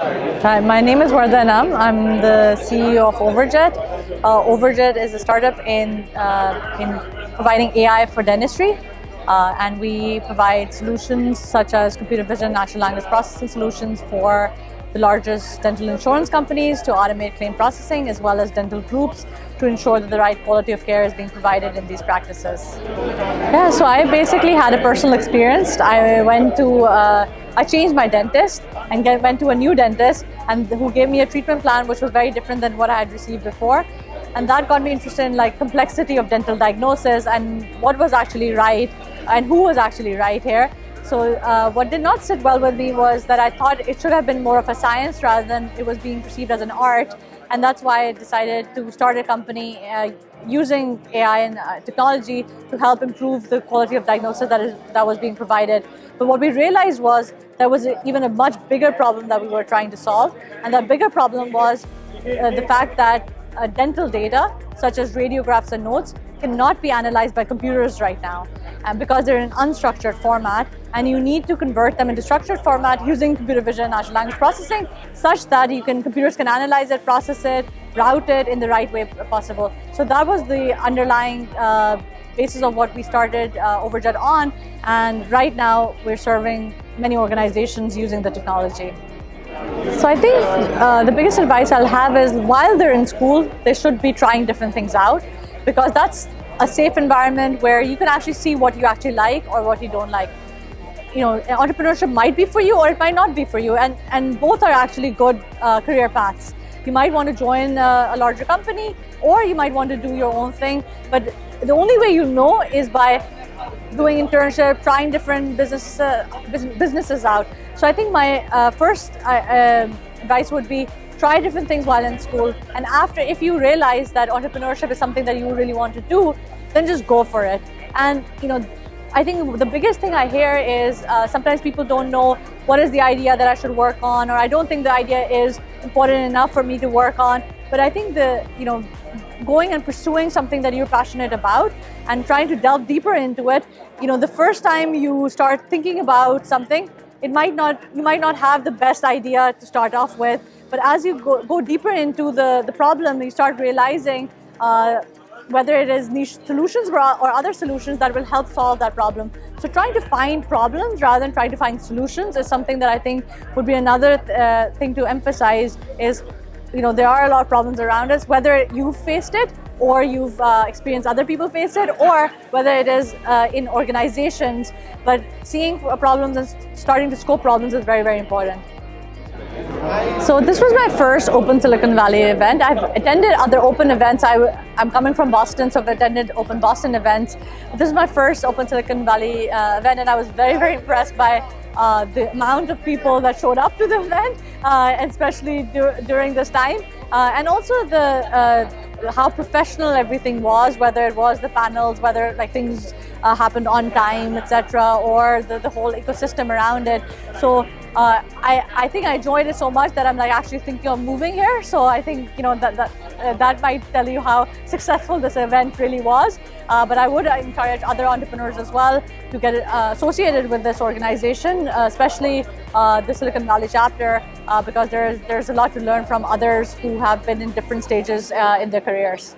Hi, my name is Wardah Inam. I'm the CEO of Overjet. Uh, Overjet is a startup in, uh, in providing AI for dentistry. Uh, and we provide solutions such as computer vision, natural language processing solutions for the largest dental insurance companies to automate claim processing as well as dental groups to ensure that the right quality of care is being provided in these practices. Yeah, so I basically had a personal experience. I went to, uh, I changed my dentist and get, went to a new dentist and who gave me a treatment plan which was very different than what I had received before. And that got me interested in like complexity of dental diagnosis and what was actually right and who was actually right here. So uh, what did not sit well with me was that I thought it should have been more of a science rather than it was being perceived as an art. And that's why I decided to start a company uh, using AI and uh, technology to help improve the quality of diagnosis that, is, that was being provided. But what we realized was there was a, even a much bigger problem that we were trying to solve. And that bigger problem was uh, the fact that uh, dental data, such as radiographs and notes, cannot be analyzed by computers right now and because they're in unstructured format and you need to convert them into structured format using computer vision and natural language processing such that you can computers can analyze it process it route it in the right way possible. So that was the underlying uh, basis of what we started uh, overjet on and right now we're serving many organizations using the technology so I think uh, the biggest advice I'll have is while they're in school, they should be trying different things out because that's a safe environment where you can actually see what you actually like or what you don't like. You know, entrepreneurship might be for you or it might not be for you, and, and both are actually good uh, career paths. You might want to join a, a larger company or you might want to do your own thing, but the only way you know is by doing internship, trying different business, uh, businesses out. So I think my uh, first uh, uh advice would be try different things while in school. And after, if you realize that entrepreneurship is something that you really want to do, then just go for it. And, you know, I think the biggest thing I hear is uh, sometimes people don't know what is the idea that I should work on, or I don't think the idea is important enough for me to work on. But I think the, you know, going and pursuing something that you're passionate about and trying to delve deeper into it, you know, the first time you start thinking about something, it might not, you might not have the best idea to start off with. But as you go, go deeper into the, the problem, you start realizing uh, whether it is niche solutions or, other solutions that will help solve that problem. So trying to find problems rather than trying to find solutions is something that I think would be another uh, thing to emphasize is, you know, there are a lot of problems around us, whether you've faced it or you've uh, experienced other people face it, or whether it is uh, in organizations. But seeing problems and starting to scope problems is very, very important. So this was my first Open Silicon Valley event. I've attended other open events. I, am coming from Boston, so I've attended Open Boston events. This is my first Open Silicon Valley uh, event, and I was very, very impressed by uh, the amount of people that showed up to the event, uh, especially dur during this time, uh, and also the uh, how professional everything was, whether it was the panels, whether like things uh, happened on time, etc., or the, the whole ecosystem around it. So uh, I, I think I enjoyed it so much that I'm like actually thinking of moving here. So I think you know that that, uh, that might tell you how successful this event really was. Uh, but I would encourage other entrepreneurs as well to get uh, associated with this organization, uh, especially uh, the Silicon Valley chapter, because there's there's a lot to learn from others who have been in different stages in their careers.